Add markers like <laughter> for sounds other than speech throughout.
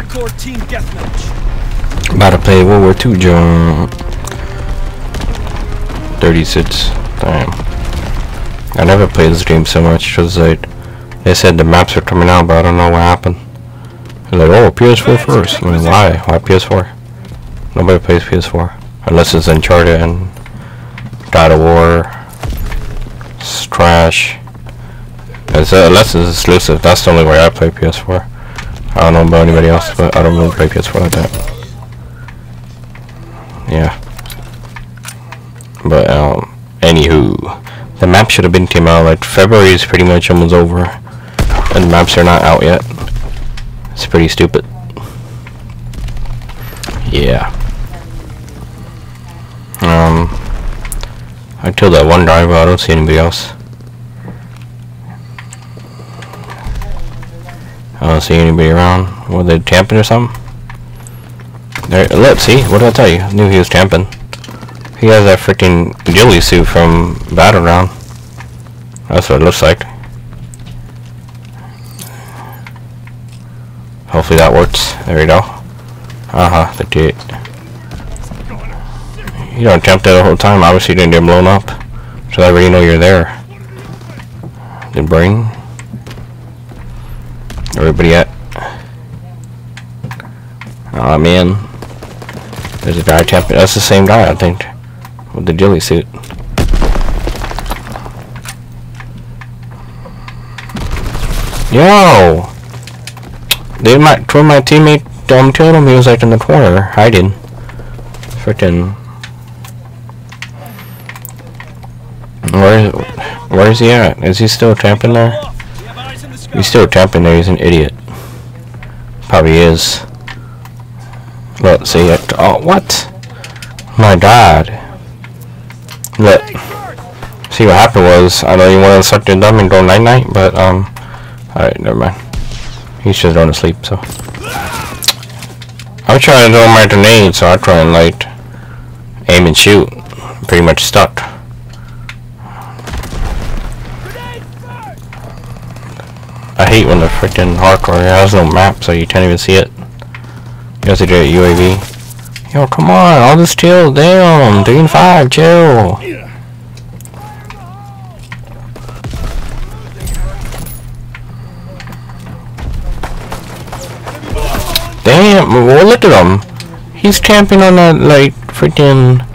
hardcore team deathmatch. About to play World War II John. 36. Damn. I never played this game so much because like they said the maps are coming out, but I don't know what happened. They're like, oh, PS4 first. I mean, why? Why PS4? Nobody plays PS4 unless it's Uncharted and God of War. It's trash. It's, uh, unless it's exclusive. That's the only way I play PS4. I don't know about anybody else, but I don't really play PS4 like that. Yeah. But um, anywho, the map should have been came out like February is pretty much almost over, and the maps are not out yet. It's pretty stupid. Yeah. Um, I killed that one driver. I don't see anybody else. I don't see anybody around. Were they camping or something? There, let's see. What did I tell you? I knew he was camping. He has that freaking ghillie suit from Battleground. That's what it looks like. Hopefully that works. There we go. Uh-huh, the gate. You don't jump there the whole time. Obviously you didn't get blown up. So I already know you're there. The brain. Everybody at? Oh man. There's a guy tapping. That's the same guy, I think. With the ghillie suit. Yo! They my when my teammate um killed him, he was like in the corner, hiding. Frickin' Where where is he at? Is he still camping there? He's still jumping there, he's an idiot. Probably is. Look, see it. Oh, what? My god. Look. See what happened was, I know you want to suck your dumb and go night night, but, um, alright, never mind. He's just going to sleep, so. I'm trying to throw my grenade, so I try and, like, aim and shoot. Pretty much stuck. I hate when the freaking hardcore has no map, so you can't even see it. You have to do it UAV. Yo, come on, all this chill, damn, three and five, chill. Damn, well look at him. He's camping on that, like, freaking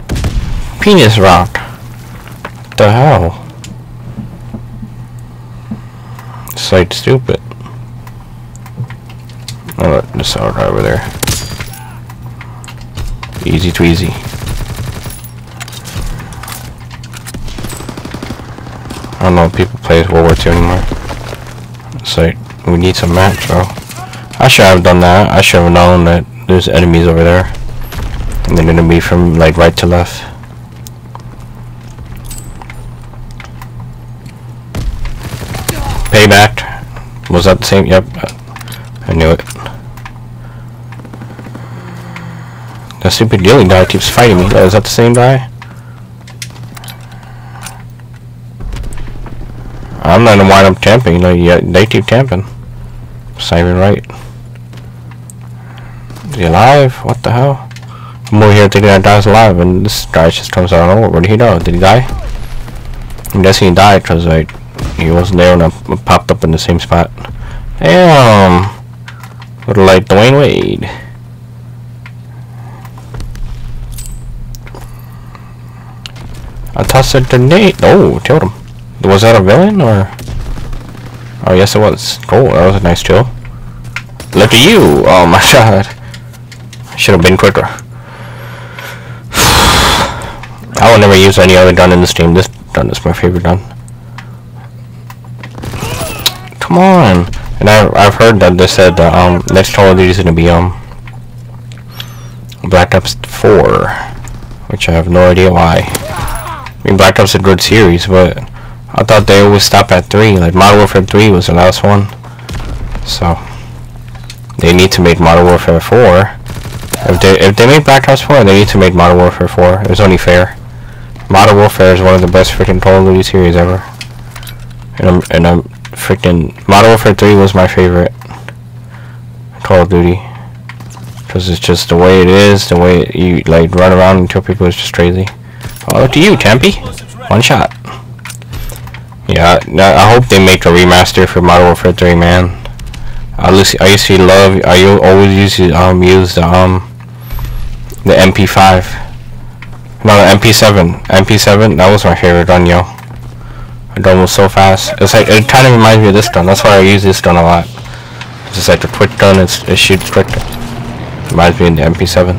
penis rock. What the hell? Like stupid. Oh, look, the saw over there. Easy tweezy. I don't know if people play World War II anymore. It's like, we need some match, bro. I should have done that. I should have known that there's enemies over there. And they're gonna be from, like, right to left. Payback. Was that the same? Yep. I knew it. That stupid ghillie guy keeps fighting me. Is that the same guy? I'm not gonna wind up camping. Like, yeah, they keep camping. Even right. Is he alive? What the hell? I'm over here thinking that guy's alive, and this guy just comes out of nowhere. Where did he go? Did he die? I'm guessing he died because like he wasn't there and I popped up in the same spot. Damn! Little like Dwyane Wade. I tossed a grenade. Oh, killed him. Was that a villain or? Oh yes, it was. Cool. That was a nice kill. Look at you! Oh my <laughs> god. Should have been quicker. <sighs> I will never use any other gun in this game. This gun is my favorite gun. Come on! And I, I've heard that they said that um, next Call of Duty is going to be um Black Ops 4, which I have no idea why. I mean, Black Ops is a good series, but I thought they always stop at 3. Like, Modern Warfare 3 was the last one. So, they need to make Modern Warfare 4. If they, if they make Black Ops 4, they need to make Modern Warfare 4. It's only fair. Modern Warfare is one of the best freaking Call of Duty series ever. And I'm, and I'm freaking... Modern Warfare 3 was my favorite Call of Duty. Cause it's just the way it is, the way you like run around and kill people is just crazy. Oh, look at you, Tempe One shot. Yeah, I hope they make a remaster for Modern Warfare 3, man. I used I used to love. I always used to um use the um the MP5. No, the MP7. MP7. That was my favorite gun, yo. The gun so fast. It's like it kind of reminds me of this gun. That's why I use this gun a lot. It's just like the quick gun. It's, it shoots quicker. Reminds me of the MP7.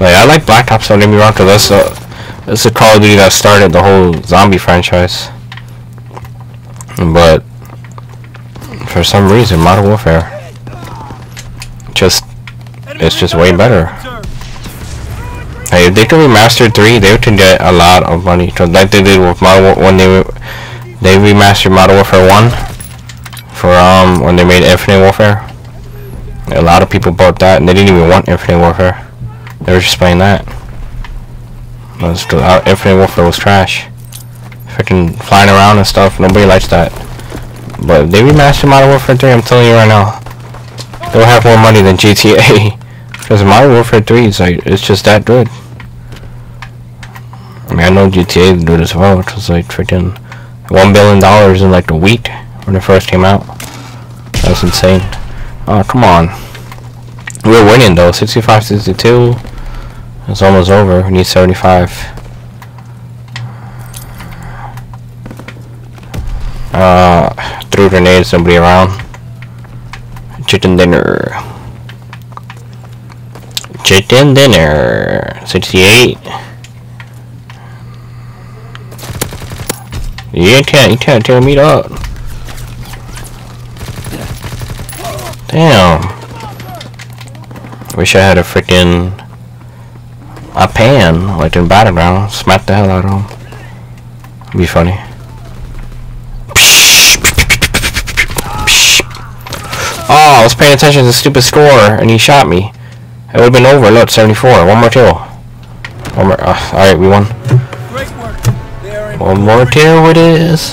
Like I like Black Ops. Don't get me wrong, cause that's the that's the Call of Duty that started the whole zombie franchise. But for some reason, Modern Warfare just it's just way better. Hey, if they could remaster three, they could get a lot of money. Cause like they did with Modern War when they they remastered Modern Warfare one for um when they made Infinite Warfare. A lot of people bought that, and they didn't even want Infinite Warfare. They were just playing that. Because uh, Infinite Warfare was trash. Freaking flying around and stuff. Nobody likes that. But if they remastered Modern Warfare 3, I'm telling you right now, they'll have more money than GTA. <laughs> Because Modern Warfare 3 is like, it's just that good. I mean, I know GTA good as well. which was like freaking $1 billion in like a week when it first came out. That's insane. Oh, come on. We're winning though, 65-62. It's almost over. We need 75. Uh, threw grenades, nobody around. Chicken dinner. Chicken dinner. 68. You can't, you can't tear me up. Damn. Wish I had a freaking a pan like in battleground. Smack the hell out of him. Be funny. Oh, I was paying attention to the stupid score, and he shot me. It would have been over. Look, 74. One more kill. One more. Uh, all right, we won. One more kill it is.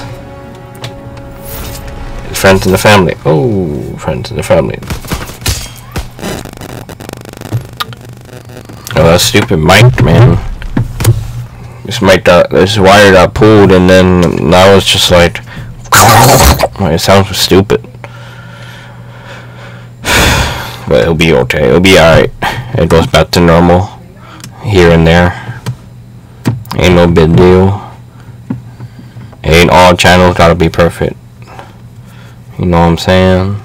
Friends in the family. Oh, friends in the family. Oh, that stupid mic, man. This mic got, this wire got pulled, and then now it's just like, <laughs> it sounds stupid. <sighs> But it'll be okay. It'll be alright. It goes back to normal here and there. Ain't no big deal. All channels gotta be perfect. You know what I'm saying?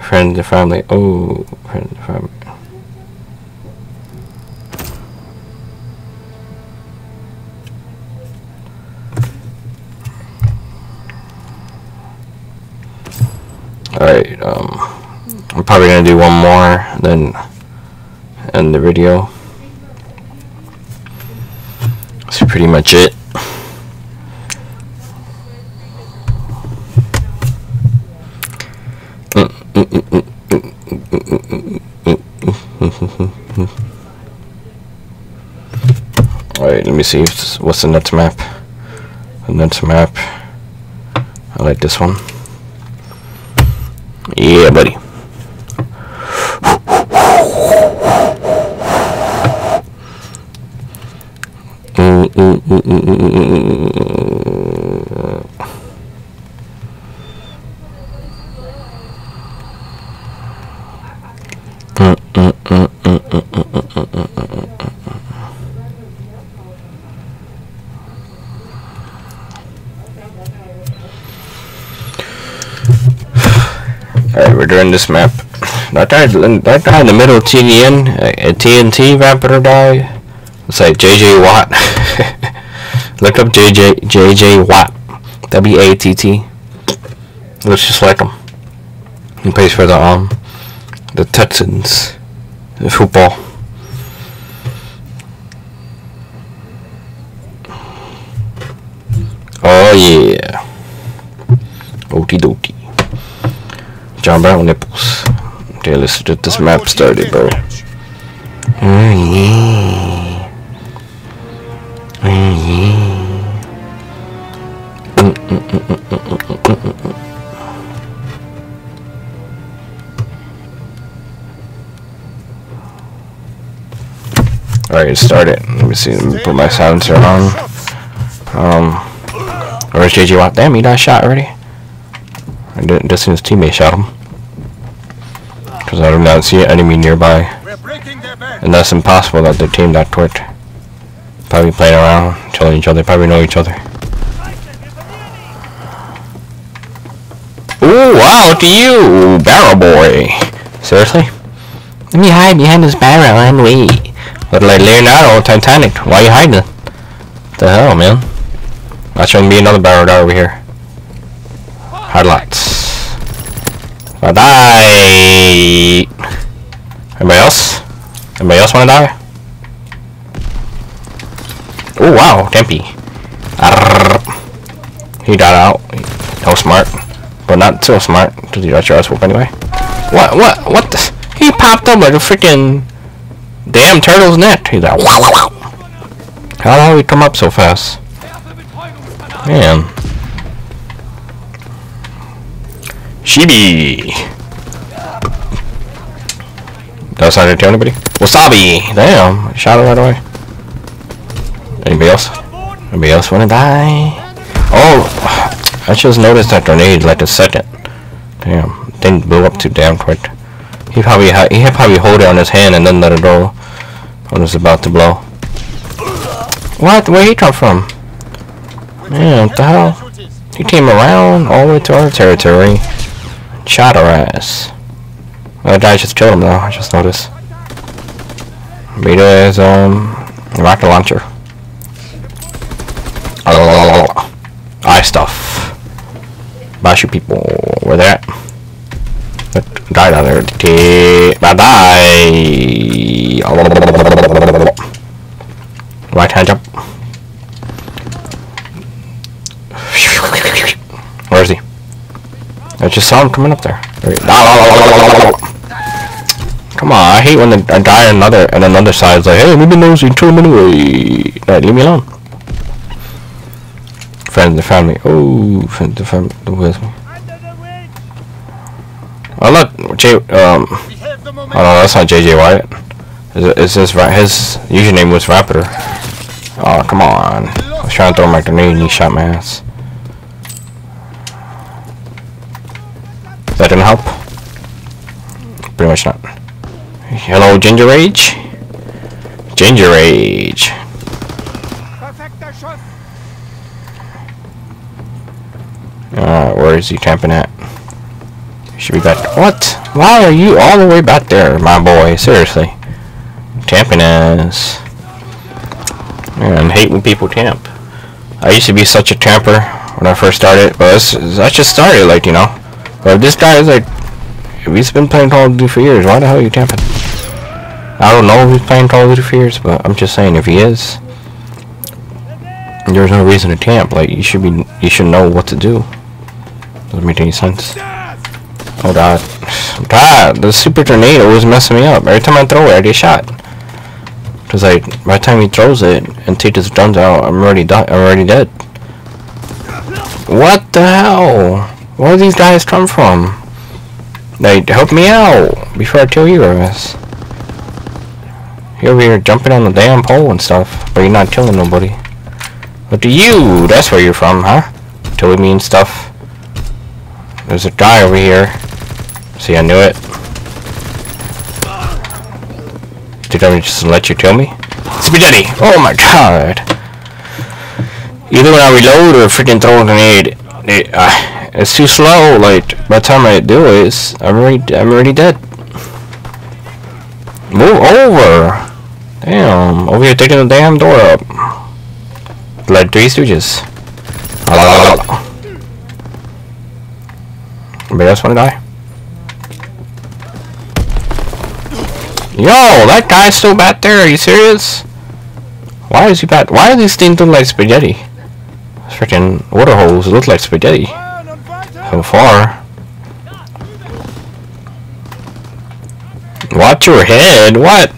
Friends and family. Oh, friends and family. Alright, um, I'm probably gonna do one more, then end the video. That's pretty much it. Alright, let me see what's the next map. The next map. I like this one. Yeah, buddy. Alright, we're doing this map. That guy, that guy in the middle, TDN, a TNT Vampire guy. It's like JJ Watt. <laughs> Look up JJ JJ Watt. W A T T. Looks just like him. He plays for the um the Texans, the football. Oh yeah. Okie dokie. John Brown nipples. They illustrated this map started, bro. Oh yeah. Alright, start it. Let me see. Let me put my silencer on. Um, where's JJ Watt? Damn, he got shot already. I didn't just his teammate shot him. Because I do not see an enemy nearby. And that's impossible that their team that quit. Probably playing around, killing each other, probably know each other. Ooh, wow, to you, barrel boy. Seriously? Let me hide behind this barrel and wait. Look like Leonardo Titanic. Why you hiding? The hell, man? Watch there be another barrel over here. Headlights. Bye bye. Anybody else? Anybody else wanna die? Oh wow, Tempe. He got out. No smart. But not so smart. Did you got your ass whoop anyway? What what what the he popped up like a freaking damn turtle's net. He's like wow wow wow. How did he come up so fast? Man. Shibi. That's not to anybody? Wasabi! Damn, shot it right away. Anybody else? Anybody else wanna die? Oh, I just noticed that grenade like a second. Damn, didn't blow up too damn quick. He probably ha he probably hold it on his hand and then let it go when it's about to blow. What? Where he come from? Man, what the hell? He came around all the way to our territory. Shot our ass. Guy just killed him though, I just noticed. Beta is, um, rocket launcher. Eye stuff. Bash Bashu people, where they at? Died out there? Bye bye! Right hand jump. Where is he? I just saw him coming up there. Come on, I hate when the, a guy on another and another side is like, hey, we've been nosy, kill him anyway. Alright, leave me alone. Friends and family. Oh, friends and family. Where's me? Oh look, J. Um, the oh no, that's not JJ Wyatt. Is it? Is this right? His username was Raptor. Oh come on! I was trying to throw my grenade and he shot my ass. That didn't help. Pretty much not. Hello, Ginger Rage. Ginger Rage. Perfekter Uh, where is he camping at? Should be back. What? Why are you all the way back there, my boy? Seriously. Camping as. Man, I hate when people camp. I used to be such a camper when I first started, but I just started, like, you know. But this guy is like, he's been playing Call of Duty for years, why the hell are you camping? I don't know if he's playing Call of Duty for years, but I'm just saying, if he is, there's no reason to camp. Like, you should be, you should know what to do. Doesn't make any sense. Oh god. <sighs> God, the super tornado was messing me up. Every time I throw it, I get shot. Cause like, by the time he throws it and takes his guns out, I'm already. I'm already dead. What the hell? Where do these guys come from? Like, help me out before I kill you guys. You're over here jumping on the damn pole and stuff, but you're not killing nobody. What do you? That's where you're from, huh? Killing me and stuff. There's a guy over here. See, I knew it. Did I just let you kill me? Spaghetti! Oh my god! Either when I reload or freaking throw a grenade, it, uh, it's too slow. Like by the time I do it, I'm already I'm already dead. Move over! Damn, over here taking the damn door up. Like Three Stooges. Anybody else wanna die? Yo, that guy's still back there. Are you serious? Why is he back? Why are these things look like spaghetti? Freaking water holes look like spaghetti. So far. Watch your head. What?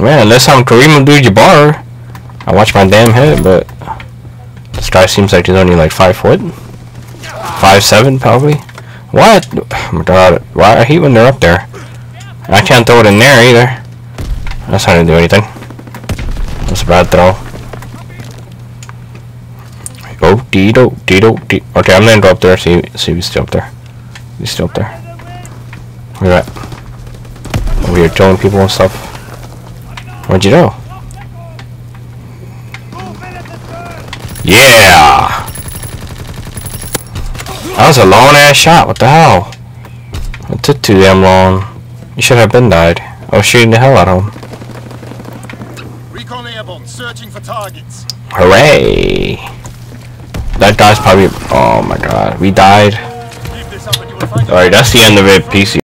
Man, unless I'm Kareem Abdul-Jabbar, I watch my damn head. But this guy seems like he's only like five foot, five seven probably. What? Oh my god! Why I hate when they're up there. I can't throw it in there either. That's not gonna do anything. That's a bad throw. Oh, Dido, Dido, Dido. Okay, I'm gonna go up there, see, see if he's still up there. He's still up there. Look at that. Over here killing people and stuff. Where'd you go? Yeah! That was a long ass shot, what the hell? It took too damn long. You should have been died. I was shooting the hell out of him. Recon airborne, searching for targets. Hooray! That guy's probably. Oh my god, we died. Alright, that's the end of it. Peace.